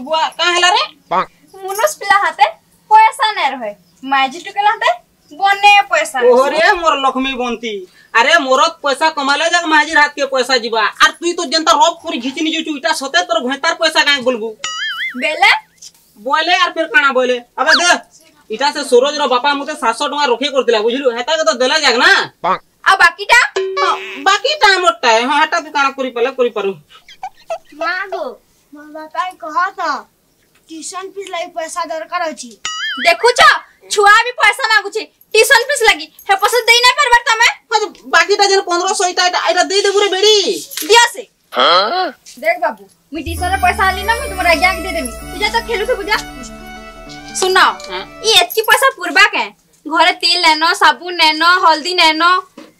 जुगुआ का हला रे मुनुस पिला हाते पैसा ने रहे माजी टुके लाते बने पैसा ओरे मोर लक्ष्मी बंती अरे मोरत पैसा कमाले जग माजी हाथ के पैसा जीवा आर तू तो जनता रोप कर घिचनी जुचू इटा सते तोर घंटार पैसा काहे बोलबू बेले बोले यार फिर काना बोले अब दे इटा से सूरज रो बापा मते 700 टका रखे कर दिला बुझलु हेता के तो देला जाग ना आ बाकीटा बाकीटा मोटा है हाँ हेता तू काना करी पले करी पारू मागो ବାପାଇ କହତ ଟ୍ୟୁସନ ଫିସ୍ ଲାଗି ପଇସା ଦରକାର ଅଛି ଦେଖୁଛ ଛୁଆ ବି ପଇସା ମାଗୁଛି ଟ୍ୟୁସନ ଫିସ୍ ଲାଗି ହେ 1500 ଇଟା ଇଟା ଏଇଟା ଦେଇ ଦେବୁ ରେ ବେଡି ଦିଅ ସେ देख बाबू मैं टीचर पैसा आली ना मैं तुम्हारा एग्ज़ाम दे देमी तू जा तो खेलू थे बुझा। सुनो ये एतकी पैसा पूर्वा के घरे तेल लेनो साबुन लेनो हल्दी लेनो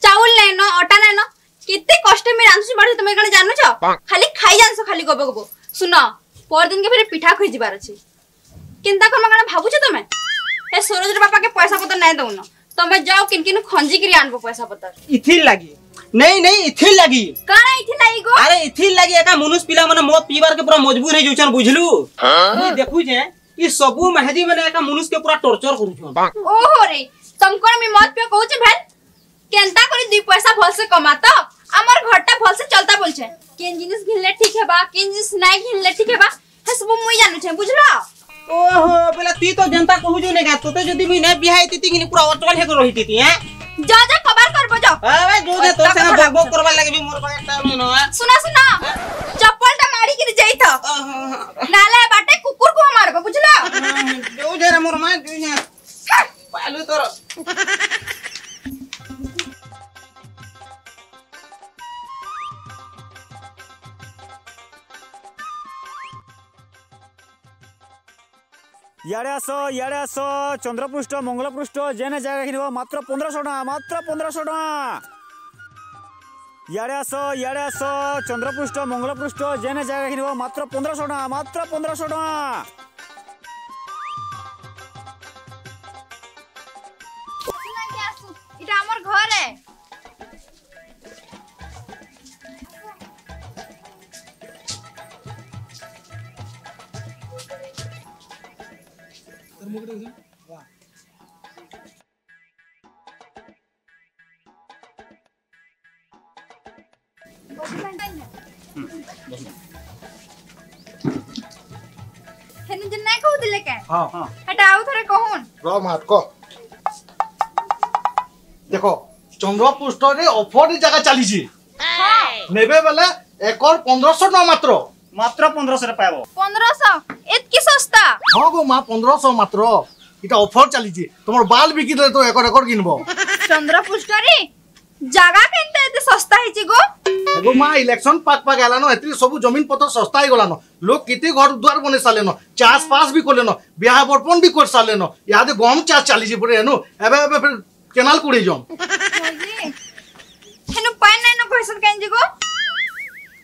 चावल लेनो आटा लेनो। कितने कष्ट में रांसु मारू तुम्हें कने जानू छ हाँ। खाली खाई जानसो खाली गबो गबो। শুন পরদিন ফের পিঠা খুঁজে যাবার আছে। কেনতা করবা কেন ভাবুছ তুমি? এ সরোজর के पैसा पत्र নাই দৌন। তুমি जाओ किन किन खंजी করি आनबो पैसा पत्र ইথির लागि नहीं नहीं इथिर लागि का इथिर लागि गो अरे इथिर लागि एका मनुष्य पिला माने मौत पीबार के पूरा मजबूर हे जउछन बुझलु हाँ देखू जे ई सबु महदी माने एका मनुष्य के पूरा टॉर्चर करू छन ओहो रे तुम कोन में मौत पे कहू छ भेल केनता करी दुई पैसा भल से कमा तो हमर घरटा भल से चलता बोल छे केन जीन्स घिन ले ठीक है बा? केन जिनिस घिन ले ठीक है बा? हसबो मुई जानु छे बुझलो? ओहो बेला ती तो जनता कहू जो ने गा तो तो जदी मुई ने बिहाई ती गिनी पूरा अटकल हे रही ती हैं? जा जा खबर करबो जो। अबे जो तो से भागबो करबा। लागे भी मोर बाटा सुना सुना। ইয়াড়ে আস ইয়াড়ে আস চন্দ্রপৃষ্ঠ মঙ্গলপৃষ্ঠ যেনে জায়গা কিনব মাত্র পনেরোশো টাকা মাত্র পনেরোশো টাকা। ইয়াড়ে আস ইয়াড়ে আস চন্দ্রপৃষ্ঠ মঙ্গলপৃষ্ঠ যেনে জায়গা কিনব মাত্র পনেরোশো টাকা মাত্র পনেরোশো টাকা। এটা আমার ঘরে हेन जन्ना को दिले के हाँ हाँ हटाओ थरे कहून रो मात को देखो চন্দ্রপুষ্ট রে অফর জায়গা চালিছি নেবে বেলে একর 1500 টাকা মাত্র মাত্র পনেরোশো পাইব পনেরোশো এতকি সস্তা? হ্যাঁ গো মা পনেরোশো মাত্র এটা অফর চালিছি। তোমার বাল বিকিলে তো একর একর কিনব। চন্দ্রপুষ্টরে জাগা কেনতে এতে সস্তা হয়েছে গো? এগো মা ইলেকশন পাক পাক এলানো এতে সবু জমিন পত্র সস্তা হয়ে গলানো। লোক কেতে ঘর দুয়ার বনে সালেন চাষ পাস বি করলেন বিবাহ বর্পণ বি করে সালেন ইয়াদে গম চাষ চালিছি পরে এনু। এবে এবে ফের কেনাল কুড়ি যাও হেনু পাই নাই ন কইছন কেন গো?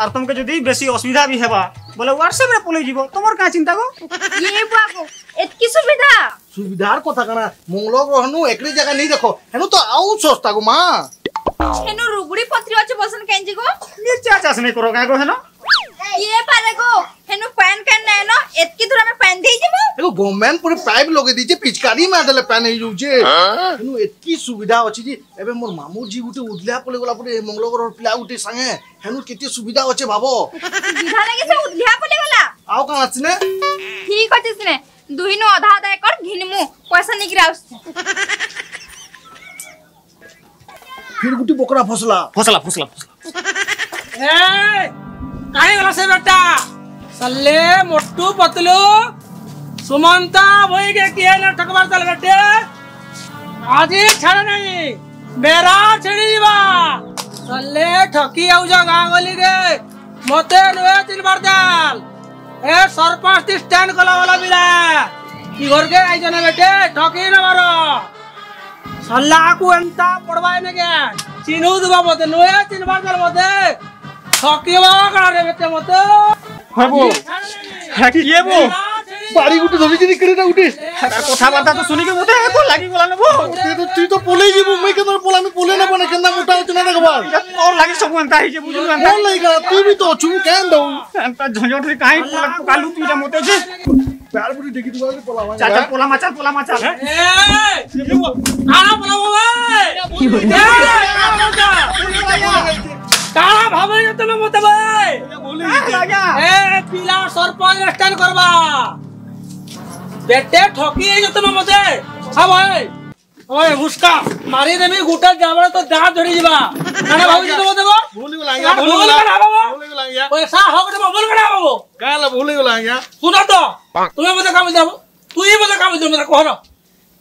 আর তোমাকে যদি বেশি অসুবিধা বি হেবা বলে হোয়াটসঅ্যাপ রে পলাই যাব তোমার কাঁ চিন্তা গো ইয়ে বুয়া গো এতকি সুবিধা সুবিধার কথা কানা মঙ্গল গ্রহণু একড়ি জায়গা নেই দেখো হেনু তো আউ সস্তা গো মা হেনু রুগুড়ি পত্রি আছে বলছন কেন গো নিচা চাষ নেই করো কাঁ গো হেন ইয়ে পারে গো হেনু প্যান কেন নাই ন এতকি দূর আমি প্যান দেই যাব ଗଭର୍ଣ୍ଣମେଣ୍ଟ ପୁଣି ପାଇପ୍ ଲଗେଇ ଦେଇଛି ପିଚକାରୀ ମାରିଦେଲେ ପାନ୍ ହେଇଯାଉଛେ ତେଣୁ ଏତିକି ସୁବିଧା ଅଛି ଯେ ଏବେ ମୋର ମାମୁ ଝି ଗୋଟେ ଉଦଲା ପଳେଇ ଗଲା ପରେ ମଙ୍ଗଳ ଗ୍ରହ ପିଲା ଗୋଟେ ସାଙ୍ଗେ ହେନୁ କେତେ ସୁବିଧା ଅଛେ ଭାବ ଆଉ କାଣା ଅଛି ନେ ଠିକ ଅଛି ସିନେ ଦୁହିନୁ ଅଧା ଅଧା ଏକର ଘିନିମୁ ପଇସା ନେଇକିରି ଆସୁଛି ଫିର ଗୋଟେ ବକରା ଫସଲା ଫସଲା ଫସଲା ଫସଲା ଏ କାହିଁ ଗଲା ସେ ବେଟା ସଲେ ମୋଟୁ ପତଲୁ सुमंता वही कहती है ना ठकबार चल गड्ढे आजी छड़ नहीं मेरा छिड़ी बा। सल्ले ठकी औजा गांगोली के मते नुए तीन बार दाल ए सरपंच स्टैंड कोला वाला मिला की घर के आई जने बेटे ठकी ना मारो। सल्ला को अंता पड़वाए ने के चिनू दुबा मते नुए तीन बार दाल मते। ठकी बा करा रे बेटे मते? हाबो ठकी ये बो। বাড়ি গুটি ধরিছি নি কেড়ে গুটি কথাবার্তা তো শুনিকে মতে একো লাগি গলা নেব। তুই তো তুই তো পলেই যাব মই কেন পলে আমি পলে নেব না কেন মোটা হচ্ছে না দেখবার তোর লাগি সব এন্তা হইছে বুঝলু এন্তা কোন লাগি গলা তুই বি তো অছু কেন দউ এন্তা ঝঞ্ঝট রে কাই কালু তুই যা মতে যে প্যার বুটি দেখি তুই পলা চাল চাল পোলা মাচাল পোলা মাচাল। এ কারা বলাবো ভাই কি হইছে কারা ভাবে? তুমি মতে ভাই? এ পিলা সরপঞ্চ স্ট্যান্ড করবা। બેટે ઠોકી આવી તમે મજે હા ભાઈ ઓય મુસ્કા મારી દેમી ગુટા જાવળ તો દા ધરી જવા નાના ભાઈ તો દેવો ભૂલી ગલાંગા ભૂલી ગલાંગા ભૂલી ગલાંગા ઓય સા હોક તો બોલ ગડા આવો કાલ ભૂલી ગલાંગા સુનો તો તમે મજે કામ જાવ তুই মজা কাম দিল মানে কোহর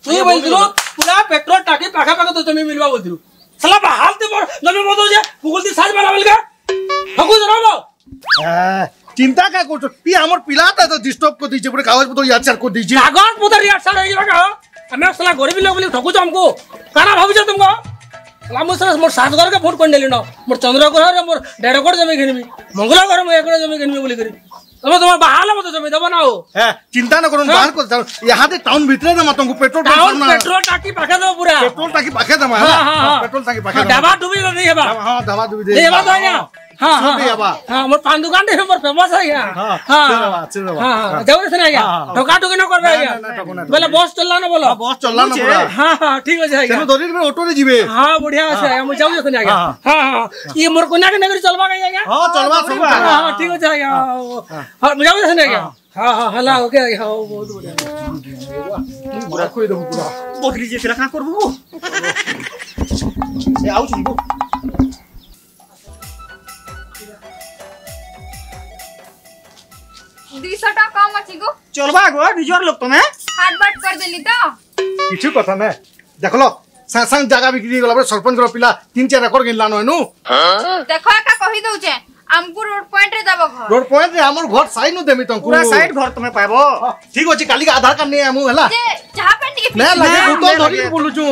তুই বলছিল পুরা পেট্রোল টাকি পাখা পাখা তো তুমি মিলবা বলছিল সালা বাহাল তে নবি বদো যে মুকুল দি সাজ বানা বলগা হকু জনাবো হ্যাঁ चिंता का कुछ ती हमर पिला त डिस्टर्ब को दीजे पर कागज़ पत्र याद सर को दीजे कागज़ पत्र याद सर है। का हमें हाँ। असला गरीब लोग बोली ठकु हमको? काना भाबी जा तुमको हाँ। लामुसर मोर सात घर के फ़ोन कर देली न। मोर चंद्र घर रे डेढ़ घर जमी घिनबी मंगला घर मोर एक घर जमी घिनबी बोली करी तब तुम बाहर मत जमी देव ना हो चिंता ना करो बाहर को यहाँ से टाउन भीतर ना तुमको पेट्रोल टाउन पेट्रोल टाकी पाखे दो पूरा पेट्रोल टाकी पाखे दो हाँ पेट्रोल टाकी पाखे दो दवा डूबी दे हाँ दवा डूबी दे दवा दो हाँ हाँ, हाँ हाँ मोर पान दुकान दे मोर फ़ेमस है या हाँ हाँ हाँ, हाँ, हाँ जबर से ना या ठोका ठोकी ना करबे या बोले बस चलला ना बोलो। बस चलला ना बोलो। हाँ। हाँ ठीक है या दो दिन में ऑटो रे जीवे। हाँ बढ़िया से हम जाऊ जखन या हाँ हाँ। ये मोर कोना के नगर चलबा गया या हाँ चलबा चलबा हाँ ठीक है या हाँ। जाऊ जखन या हाँ। हाँ हला ओके हाँ बहुत बढ़िया। पूरा। कोई दो पूरा। बोतली जे तेरा का करबो ए आउ छी দুইশোটা কম আছে গো চলবা গো নিজর লোক তুমি হাট বাট করে দিলি তো কিছু কথা না দেখলো সাং সাং জায়গা বিক্রি গলা পরে সরপঞ্চর পিলা তিন চার একর কিনলা নয় নু দেখো একা কহি দউছে আমকু রোড পয়েন্ট রে দাব ঘর রোড পয়েন্ট রে আমর ঘর সাইড নু দেমি তঙ্কু পুরা সাইড ঘর তুমি পাইবো ঠিক আছে কালি আধার কার্ড নিয়ে আমু হেলা চাহা পান টিকে না লাগে বুতল ধরি বলুচু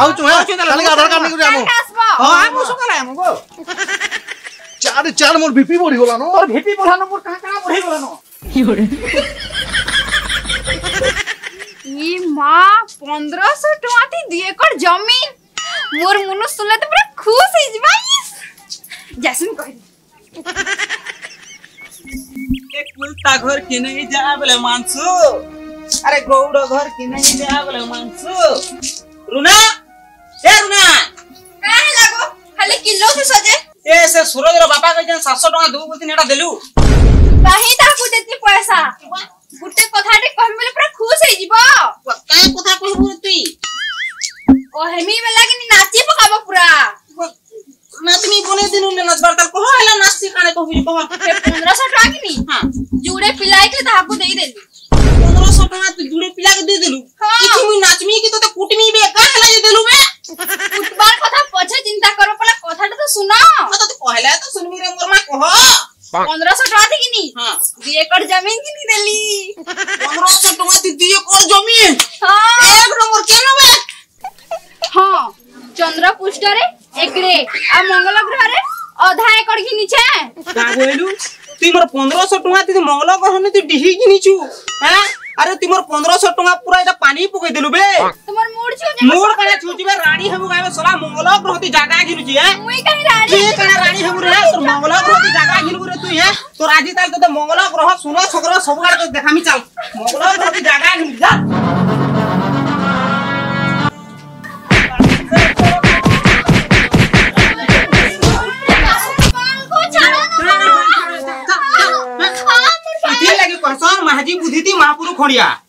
আউচু হ্যাঁ কালি আধার কার্ড নিয়ে আমু হ্যাঁ আমু সকালে আমু গো আরে চার মোর ভিপি বড়ি হলো না মোর ভিপি বড়ানো মোর কাকা বড়ি হলো না কি বড়ে ই মা 1500 টাকাতে দিয়ে কর জমি। মোর মুনু শুনলে তো পুরো খুশ হই যাবা। জাসমিন কই? এ কুলতা ঘর কিনে যা বলে মানসু। আরে গৌড় ঘর কিনে যা বলে মানসু। রুনা? এ রুনা? কাহে লাগো খালি কিলো তো সাজে। ए से सूरज रो बापा कहि जन 700 टका दउ बोलथिन एटा देलु काही ता को देती पैसा गुटे कथा कथाटे कहबे बोले पूरा खुश हे जीवो का कथा कहबो तुई हेमी बेला कि नाची पकाबो पूरा मैं तुम्ही बने दिनु ने नाचबार ताल कहो हला नाची काने कहबी कहो 1500 टका कि नी हाँ जुड़े पिलाई के ताकू देई देली 1500 टका तू जुड़े पिला के दे देलु कि मुई नाचमी कि तो कुटमी बे का हेला जे देलु बे তাহলে তো সুনমিরে মোর মা কহ পনেরোশো টাকা দিকিনি দুই একর জমি কিনি দেলি পনেরোশো টাকা দি দুই একর জমি এক নম্বর কে নেবে হ্যাঁ চন্দ্র পৃষ্ঠরে একরে আর মঙ্গল গ্রহরে অধা একর কিনিছে তা কইলু তুই মোর পনেরোশো টাকা তুই মঙ্গল গ্রহ তুই ডিহি কিনিছু হ্যাঁ আরে তুই মোর 1500 টাকা পুরা এটা পানি পকাই দেলু বে তোমার মুড ছুজি মুড কানে ছুজি বে রানী হেবু গাইবে সলা মঙ্গল গ্রহতি জায়গা ঘিরুছি হ্যাঁ মুই কাই রানী হিলবুরে তোর মঙ্গল গ্রহ তুই জায়গা হিলবুরে তুই হ্যাঁ তোর আজি তাহলে তোদের মঙ্গল গ্রহ শুনো সকর সব গাড়ি দেখামি চাল মঙ্গল গ্রহ তুই জায়গা হিল যা महाजी